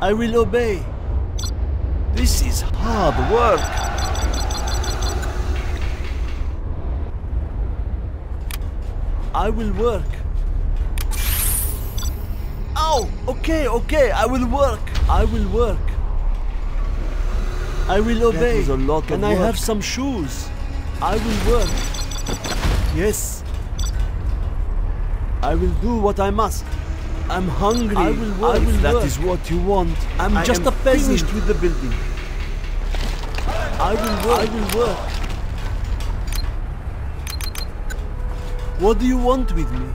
I will obey. This is hard work. I will work. Oh, okay, okay, I will work. I will work. I will obey. was a lot Can of I have some shoes? I will work. Yes. I will do what I must. I'm hungry. I will work. I will If that work. is what you want. I'm I just am a peasant. finished with the building. I will work. I will work. What do you want with me?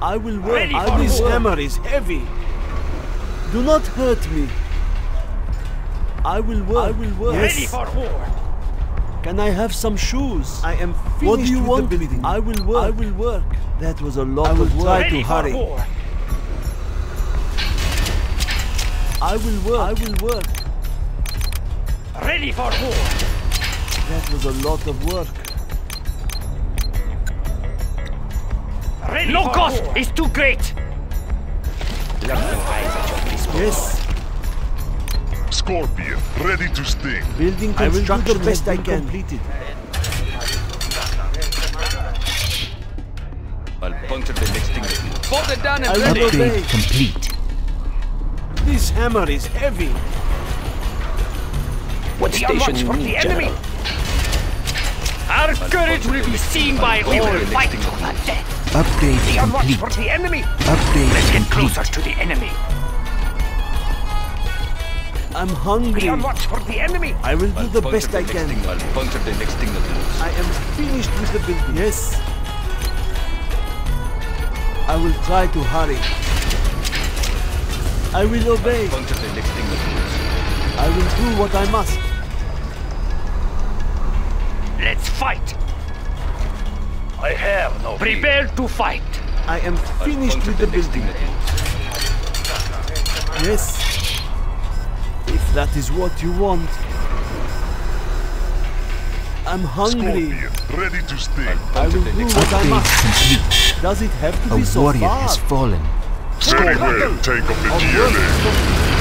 I will work. Ready I for will This work. hammer is heavy. Do not hurt me. I will work. I will work. Ready for war. Can I have some shoes? I am finished what do you with want the building. me? I will work. I will work. That was a lot I will of work. try Ready to for hurry. war. I will work. I will work. Ready for war. That was a lot of work. Ready no for cost war. is too great. Look the eyes at your disposal. Yes. Scorpion, ready to sting. Building I will do the best I can. completed. I'll puncture the next thing that moves. Bolted down I and ready. obey. complete. This hammer is heavy. What We station watch for the need, enemy. Our courage will be seen by we will fight to the death. Upgrade Be complete. for the enemy. Upgrade Let's get complete. closer to the enemy. I'm Be hungry. on watch for the enemy. I will do I'll the puncture best I can. Thing, I'll puncture the next thing that moves. I am finished with the building. Yes. I will try to hurry. I will obey. Puncture the next thing that moves. I will do what I must. Let's fight. I have no fear. Prepare to fight. I am finished with the the next thing building. Yes. If that is what you want. I'm hungry. Scorpion, ready to sting. I will do what I must. complete. Does it have to A be so warrior far? has fallen. Very well, take up the GLA.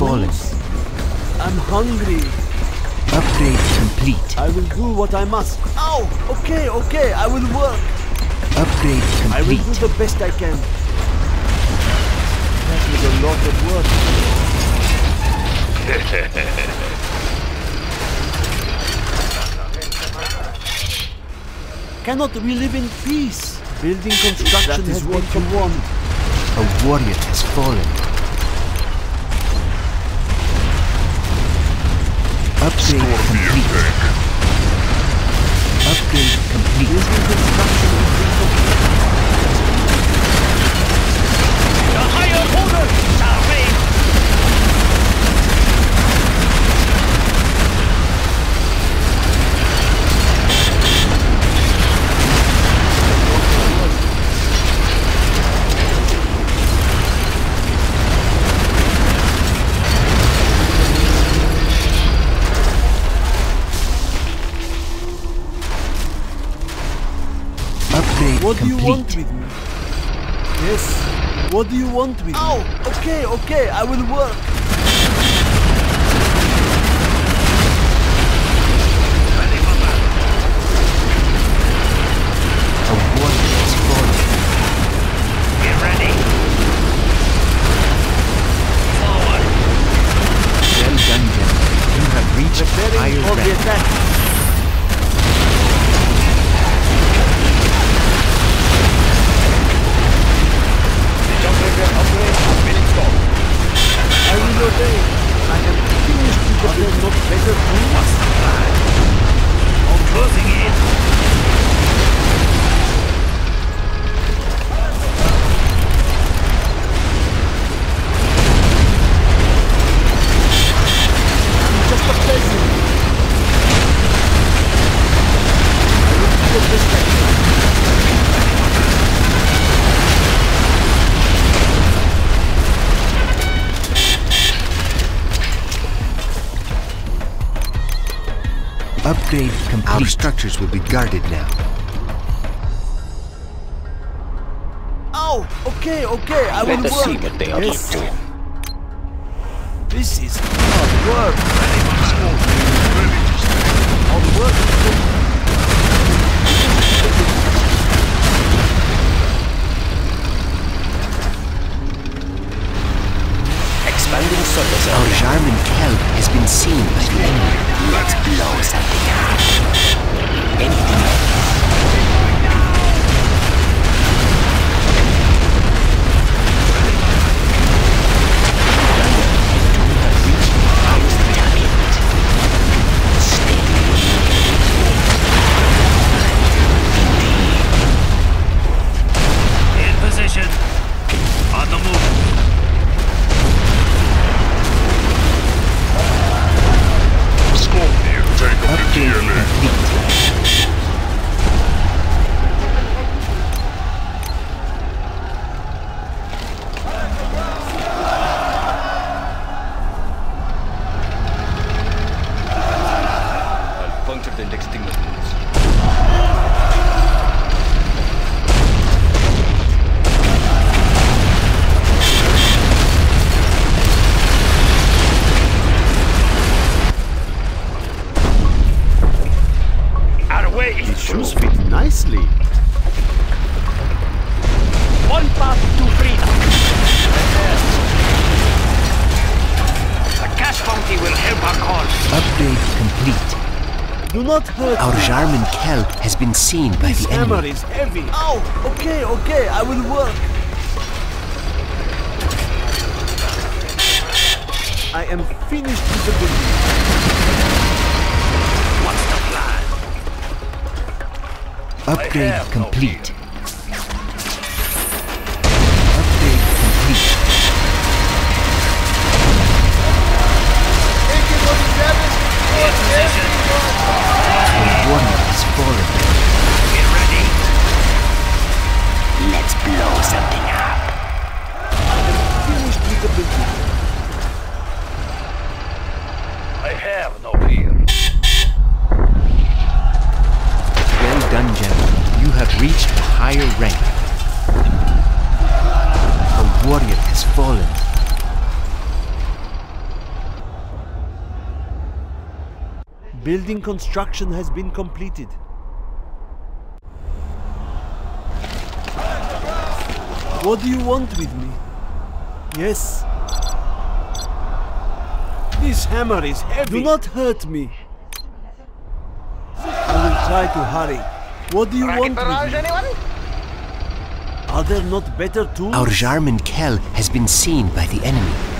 Fallen. I'm hungry. Upgrade complete. I will do what I must. Oh, okay, okay. I will work. Upgrade complete. I will do the best I can. That was a lot of work. Cannot we live in peace? Building construction That is has what been you want. A warrior has fallen. Upgrade Scorpion complete. tank. Upgrade complete. What do you want with me? Yes. What do you want with me? Oh, okay, okay. I will work. Structures will be guarded now. Oh, okay, okay, I will Let us work. see what they are yes. up to. This is hard work. Hard work Expanding surface Our area. Jarman Kell has been seen by the enemy. Let's blow something up. Anything Jarman Kell has been seen by This the hammer enemy. is heavy. Oh, okay, okay, I will work. I am finished with the building. What's the plan? Upgrade have no complete. Building construction has been completed. What do you want with me? Yes. This hammer is heavy. Do not hurt me. I will try to hurry. What do you want with me? anyone? Are there not better tools? Our Jarman Kell has been seen by the enemy.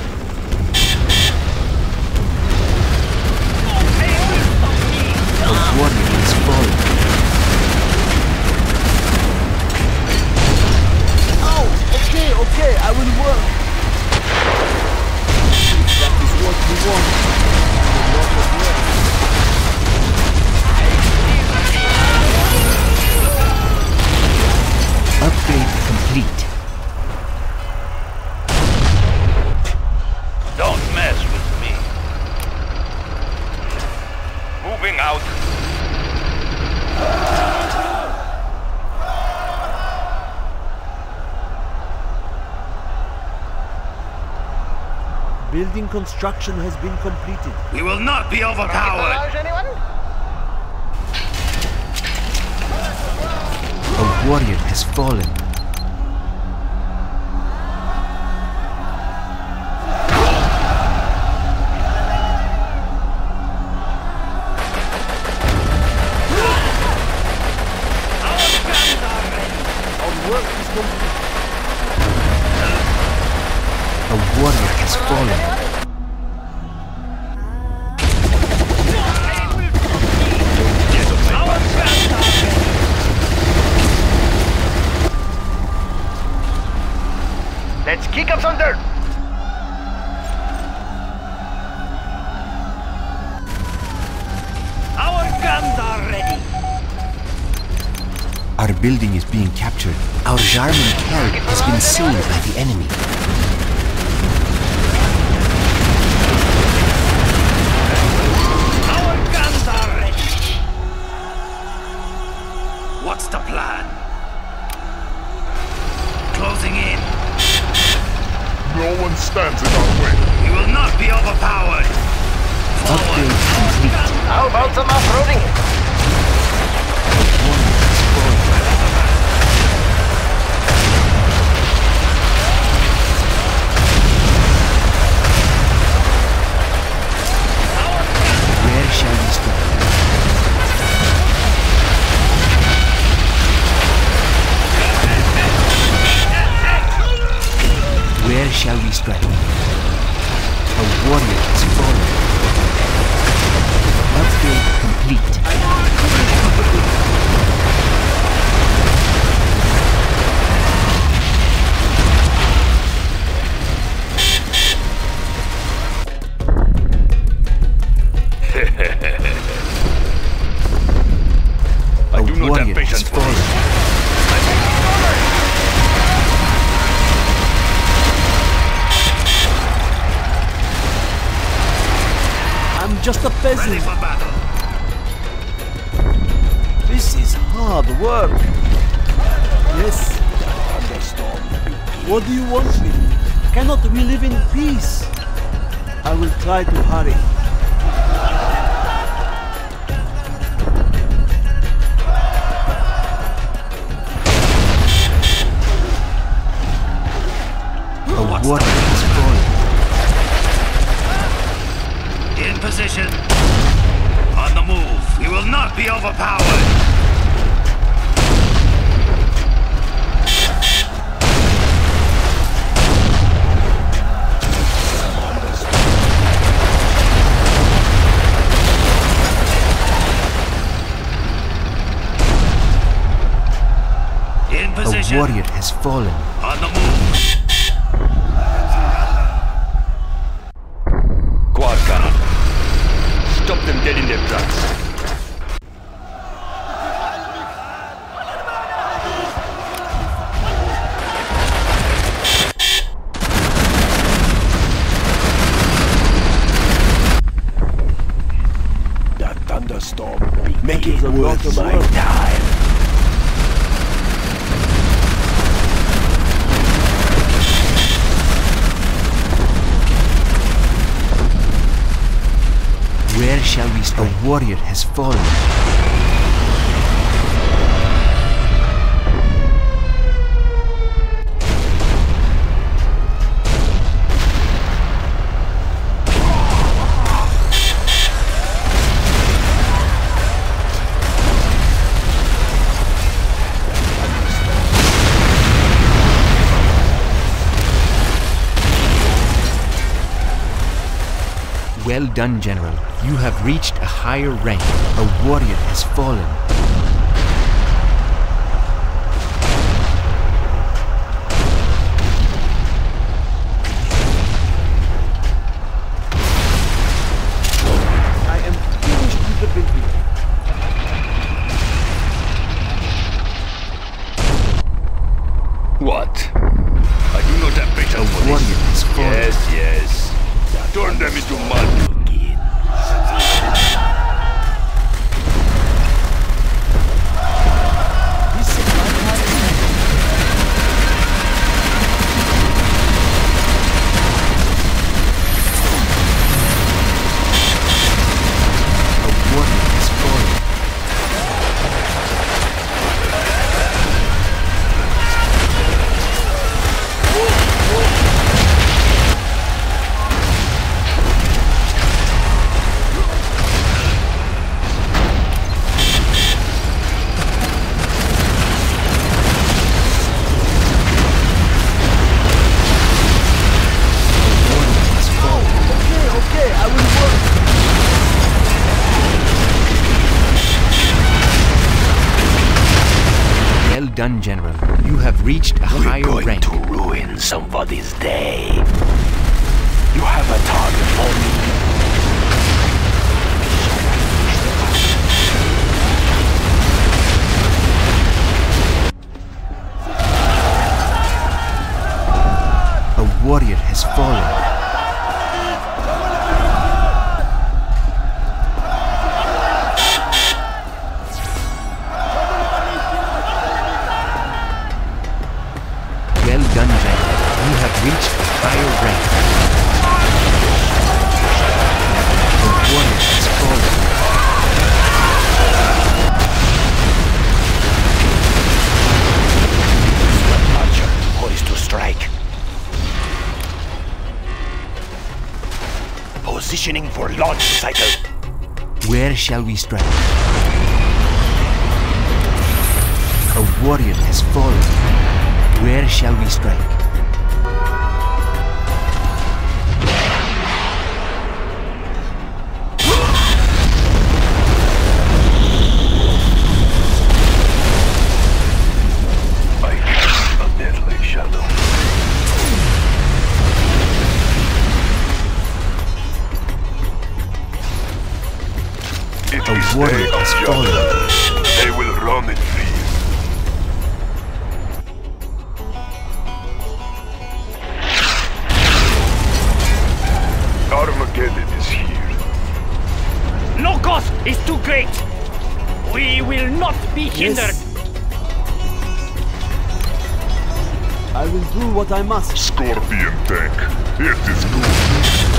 Building construction has been completed. We will not be overpowered. A warrior has fallen. Our work is complete. A warrior has fallen. Building is being captured. Our Jarman Kell has been seen by the enemy. display. A warrior's form. Upgrade complete. try to hurry. The water is boiling. In position. On the move. We will not be overpowered. warrior has fallen. On the move. Stop them dead in their tracks. Where shall we strike? A warrior has fallen. Well done, General. You have reached a higher rank. A warrior has fallen. mulher. Shall we strike? A warrior has fallen. Where shall we strike? A is warrior day has judgment. They will run in fear. Armageddon is here. No cost is too great. We will not be hindered. Yes. I will do what I must. Scorpion tank. It is good.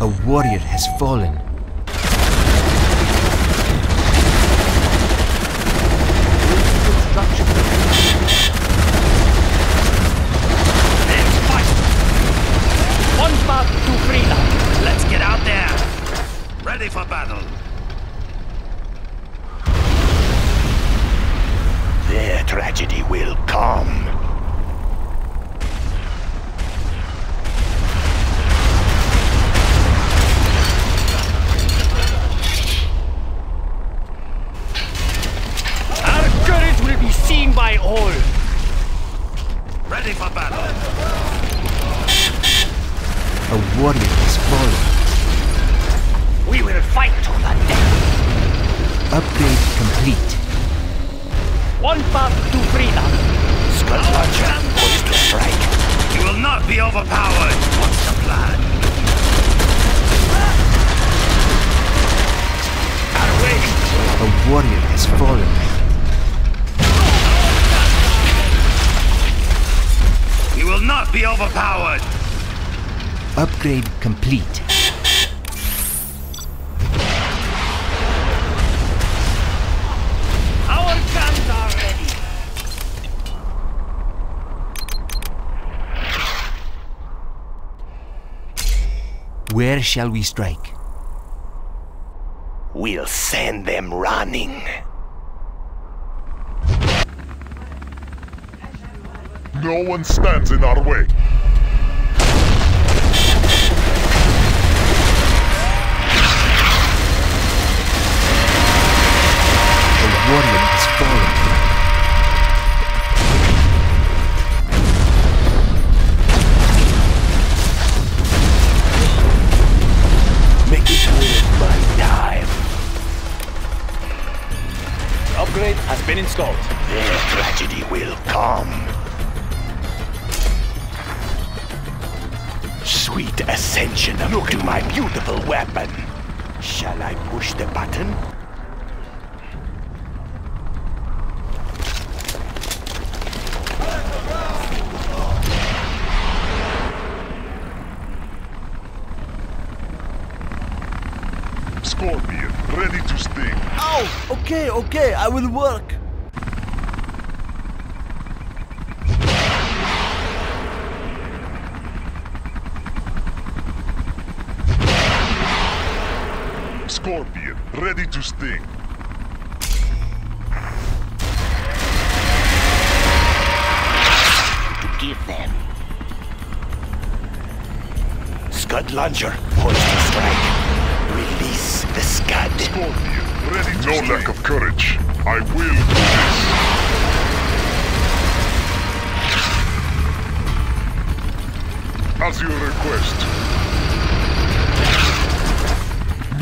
A warrior has fallen. Not be overpowered. Upgrade complete. Our guns are ready. Where shall we strike? We'll send them running. No one stands in our way. A warrior has fallen. Make it worth my time. Upgrade has been installed. Their tragedy will come. Ascension of to my beautiful weapon. Shall I push the button? Scorpion, ready to sting. Ow! Okay, okay, I will work. Scorpion, ready to sting. To give them. Scud launcher poised to strike. Release the Scud. Scorpion, ready to No lack of courage. I will do this. As you request.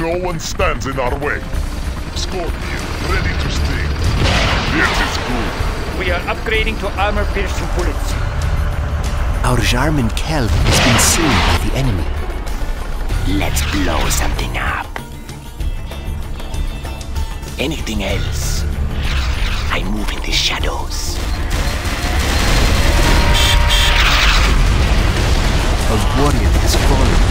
No one stands in our way. Scorpion, ready to sting. This is good. We are upgrading to armor-piercing bullets. Our Jarman Kell has been seen by the enemy. Let's blow something up. Anything else? I move in the shadows. A warrior has fallen.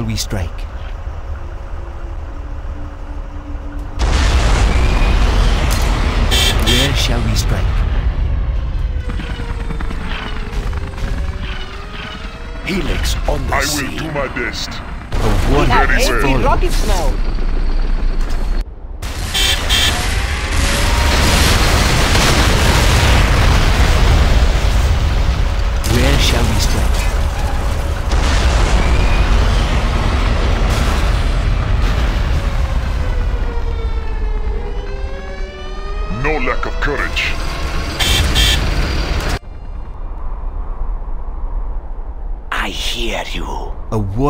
Shall we strike? Where shall we strike? Helix on the I will do my best. A warrior Have has Very heavy well. fallen. rockets now.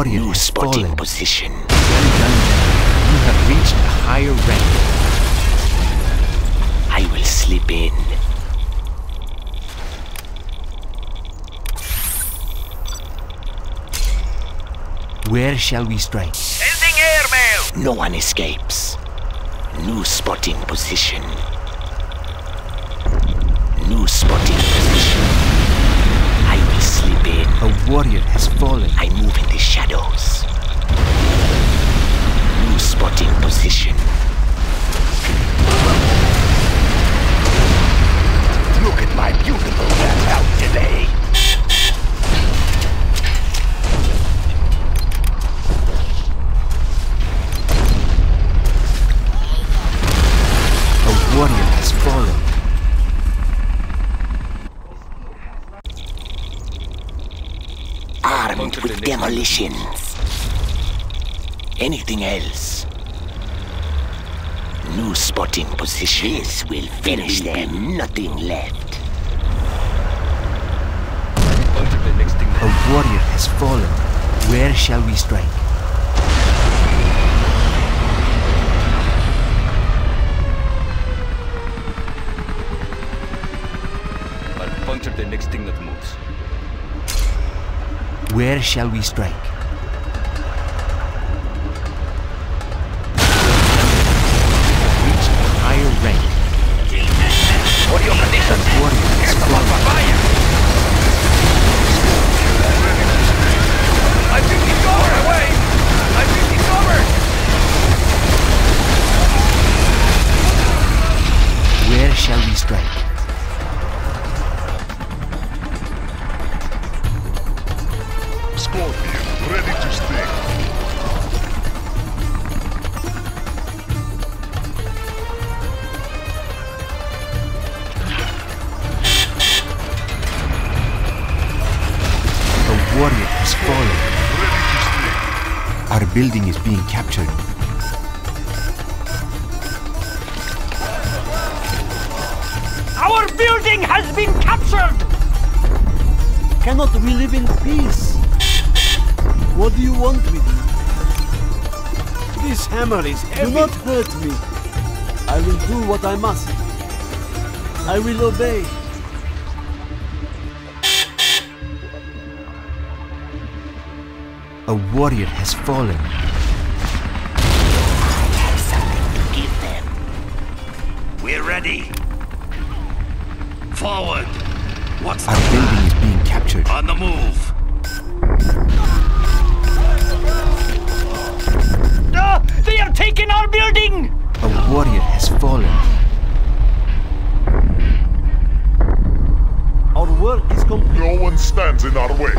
Warrior New has spotting fallen. position. Well done. You have reached a higher rank. I will slip in. Where shall we strike? Sending airmail! No one escapes. New spotting position. Warrior has fallen. I move in the shadows. New spotting position. Anything else? New spotting position. This will finish them. Nothing left. A warrior has fallen. Where shall we strike? I'll puncture the next thing that moves. Where shall we strike? Being captured. Our building has been captured! Cannot we live in peace? What do you want with me? This hammer is heavy. Do not hurt me. I will do what I must. I will obey. A warrior has fallen. Ready. Forward. What's the Our building is being captured. On the move. Ah, they have taken our building! A warrior has fallen. Our work is complete. No one stands in our way.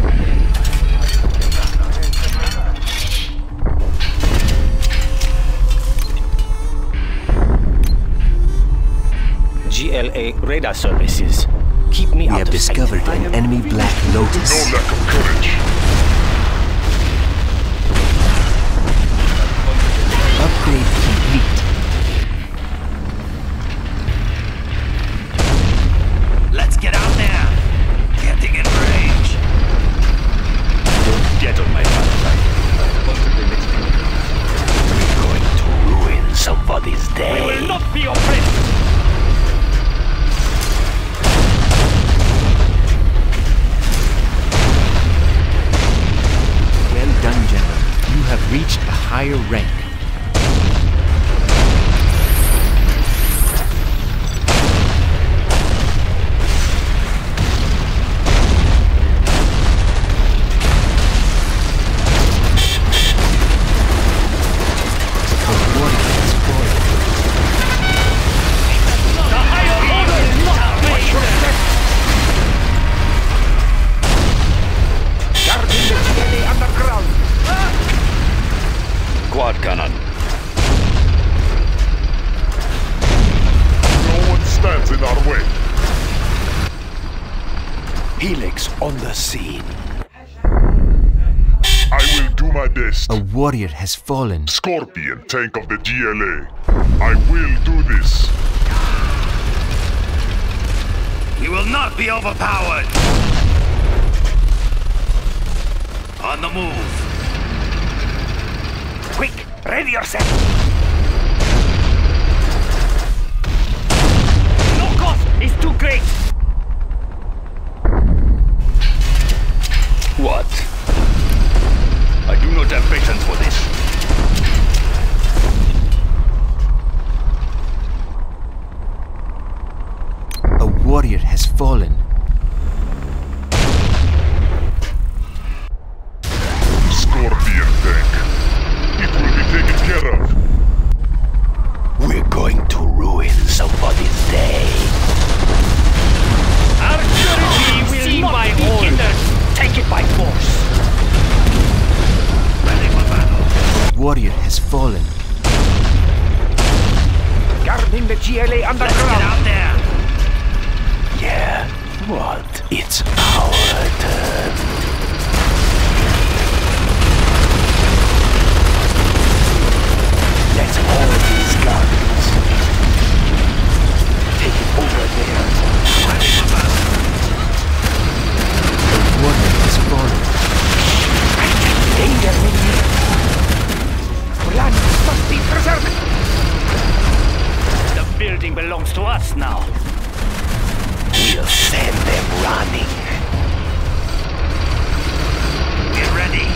GLA radar services. Keep me We out have of sight. discovered an enemy Black Lotus. No lack of courage. Upgrade my best. A warrior has fallen. Scorpion, tank of the GLA. I will do this. You will not be overpowered. On the move. Quick, ready yourself. No cost is too great. What? I do not have patience for this. A warrior has fallen. Scorpion tank. It will be taken care of. We're going to ruin somebody's day. Our purity will not be hindered. Take it by force. Warrior has fallen. Guarding the GLA Let's get underground. out there. Yeah, what? It's our turn. Let's hold these guns. Take it over there. Ready for battle. A warrior has fallen. Danger in here. Land must be preserved. The building belongs to us now. We'll send them running. Get ready.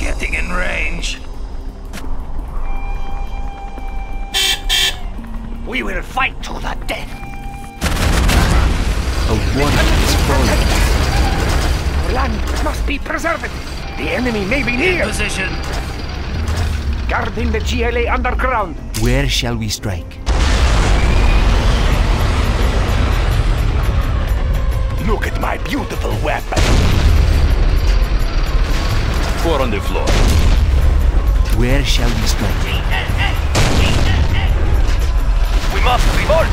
Getting in range. We will fight to the death. A warrior has fallen. Land must be preserved. The enemy may be near. Position. Guarding the GLA underground. Where shall we strike? Look at my beautiful weapon. Four on the floor. Where shall we strike? We must revolt.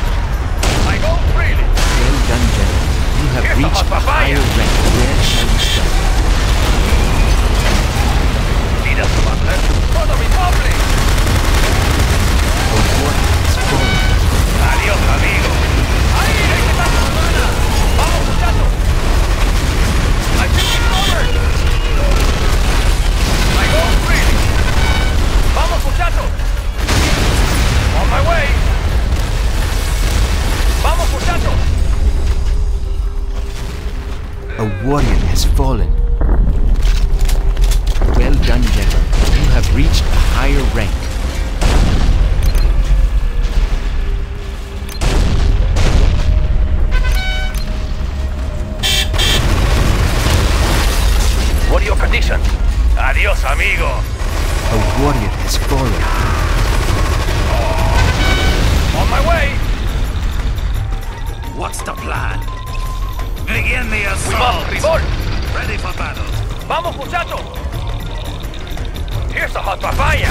I go freely. Well done, General. You have Here's reached a higher rank. Where shall we strike? Butler. For the Republic. A warrior has fallen. Adiós, amigo. Vamos, muchachos. I think it's covered. I go freely. Vamos, muchachos. On my way. Vamos, muchachos. A warrior has fallen. Well done, General. You have reached a higher rank. What are your conditions? Adiós, amigo. A warrior has fallen. On my way. What's the plan? Begin the We assault. must revolt. Ready for battle. Vamos, muchachos. Here's a hot papaya.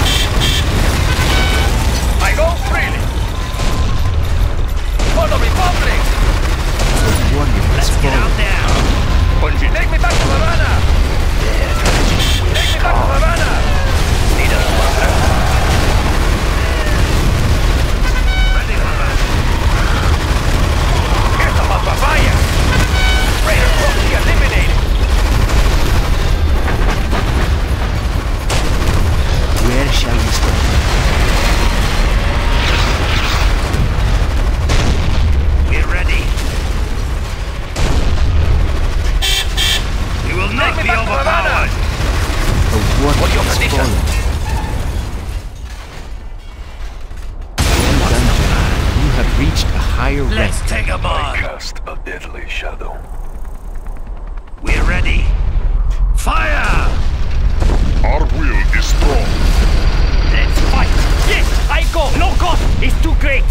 I go freely. Pomfrey! A warrior has Get out there! Take me back to Havana! Take me back to Havana! Ready for battle. Here's the papaya! Raider properly eliminated! Where shall we strike? We're ready. We will not be back to Havana. overpowered. A warrior What's your fallen. Well done. You have reached a higher rank. Let's take 'em on. Cast a deadly shadow. We're ready. Fire! Our will is strong. Yes, I go! No cost is too great!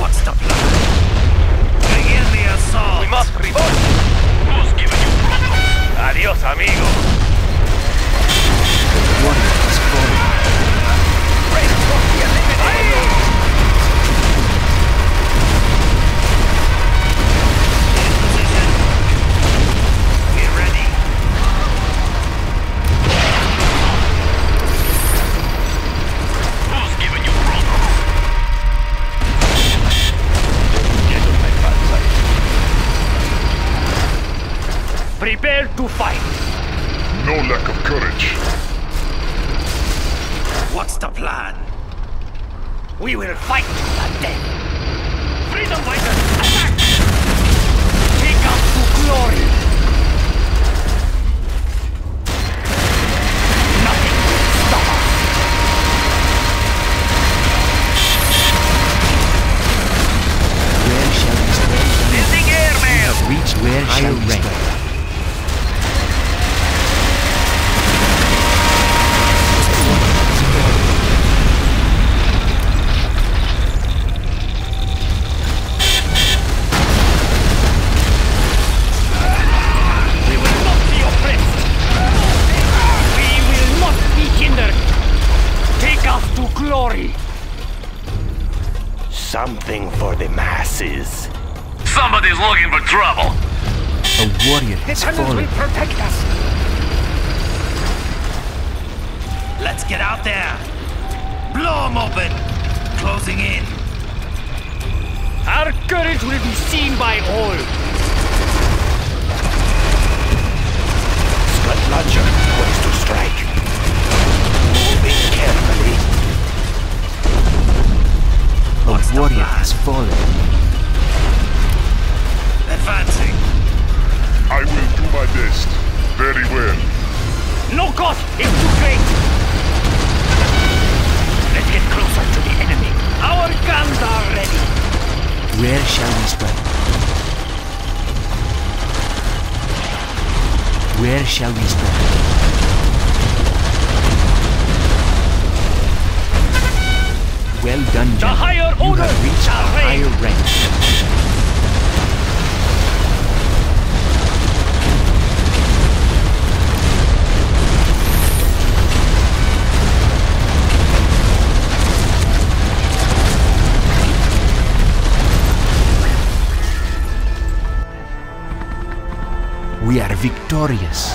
What's the plan? Begin the assault. We must revolt! Who's giving you? Adios, amigo! Freedom fighters, attack! Take us to glory! Nothing will stop us! Where shall we strike? Building airmail! Reach where shall we rank. Warrior has fallen. protect us! Let's get out there. Blow 'em open. Closing in. Our courage will be seen by all! Victorious.